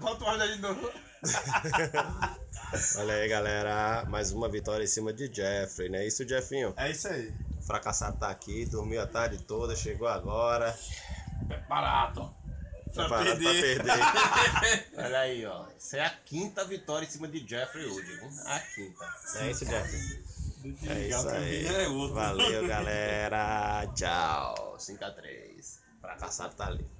Bota o olho de novo. Olha aí, galera. Mais uma vitória em cima de Jeffrey, né? Isso, Jeffinho? É isso aí. O fracassado tá aqui, dormiu a tarde toda, chegou agora. É Preparado. Pra tá Preparado pra perder. Olha aí, ó. Isso é a quinta vitória em cima de Jeffrey hoje, viu? A quinta. É isso, Jeffrey? É isso aí. É Valeu, galera. Tchau. 5x3. Fracassado tá ali.